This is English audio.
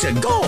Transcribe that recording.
That's a goal.